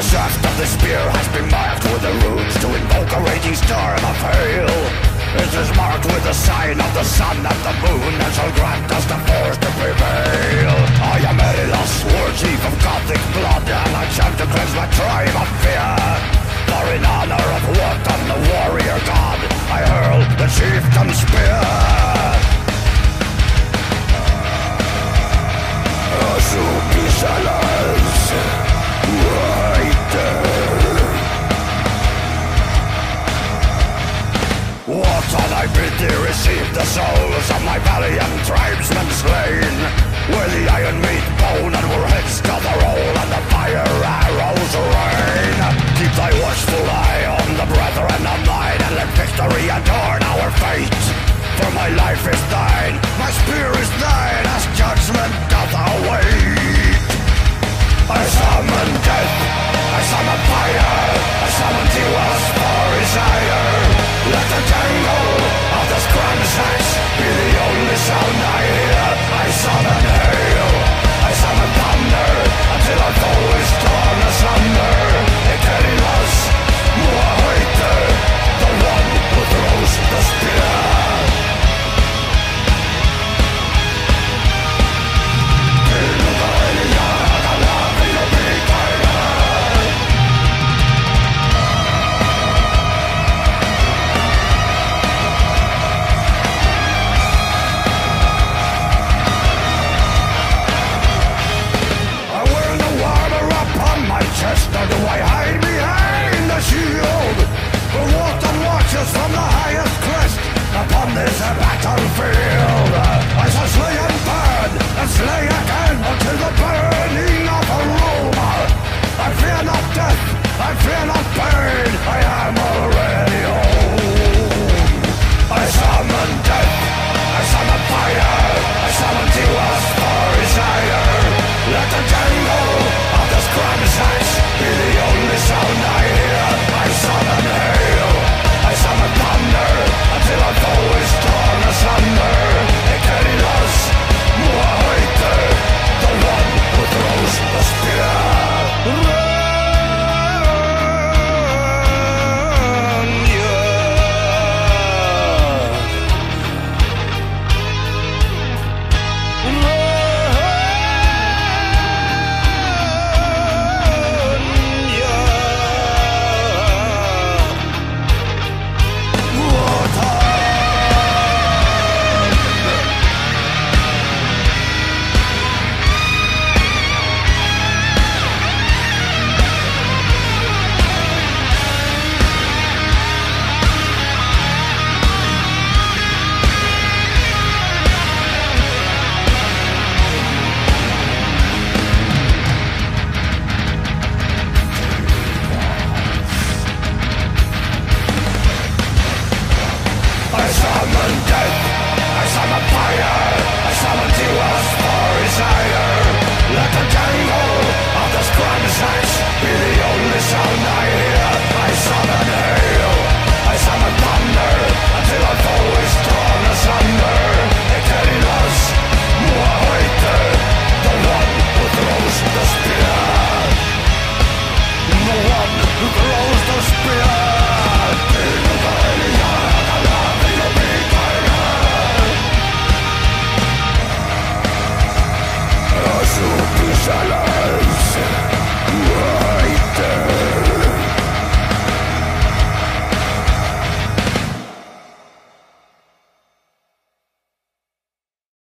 the shaft of the spear has been marked with the runes to invoke a raging storm of hail. It is marked with the sign of the sun and the moon and shall grant us the force to prevail. I am Erilaz, war chief of Gothic blood, and I chant to cleanse my tribe of fear. For in honor of Wotan, the warrior god, I hurl the chieftain's spear. I bid thee receive the souls of my valiant tribesmen slain. Where the iron meat bone and were heads roll and the fire arrows rain. Keep thy watchful eye on the brethren of mine And let victory this battlefield. I shall slay and burn, and slay